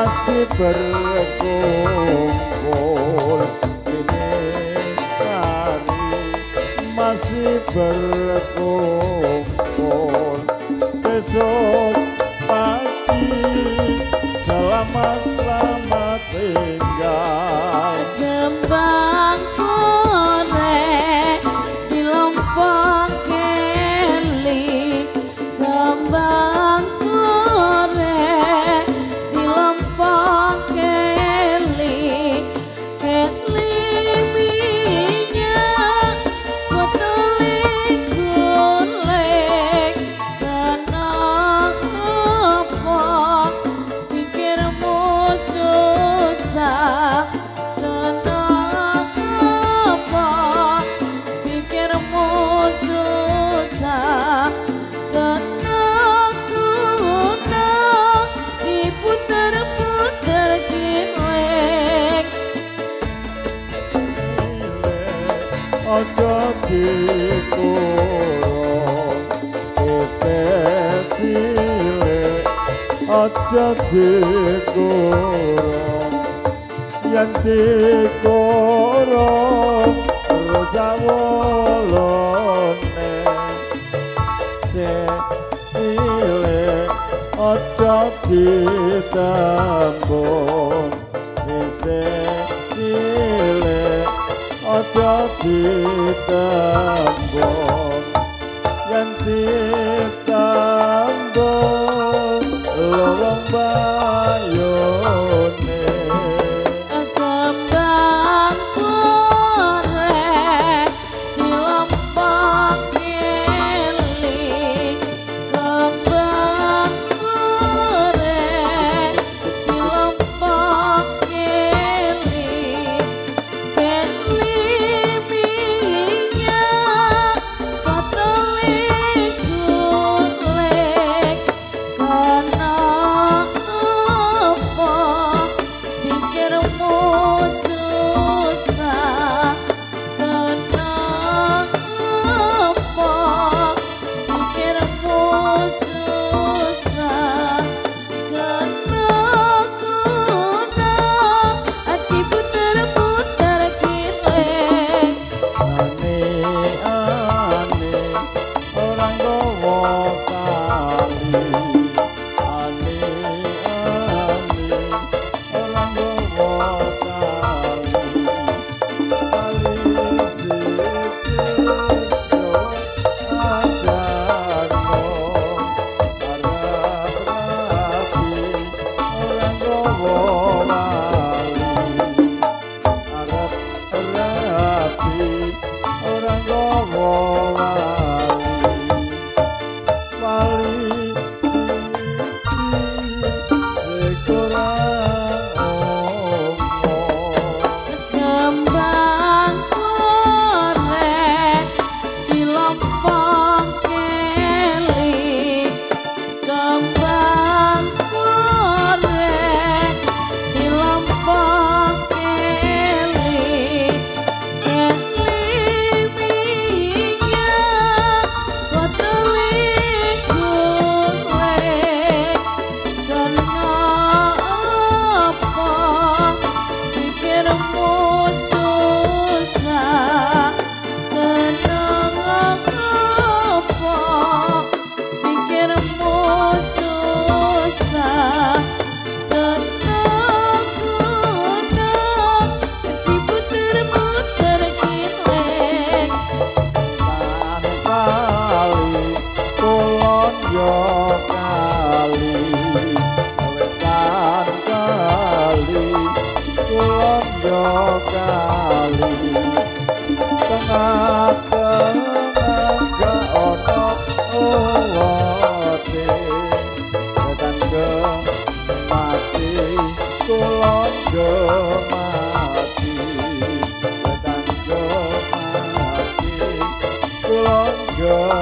masih berkumpul ini kami masih berkumpul besok pagi selamat selamat tinggal. aja dikoro kepetile aja dikoro yang dikoro rosa wolone cetile aja ditambung kita 热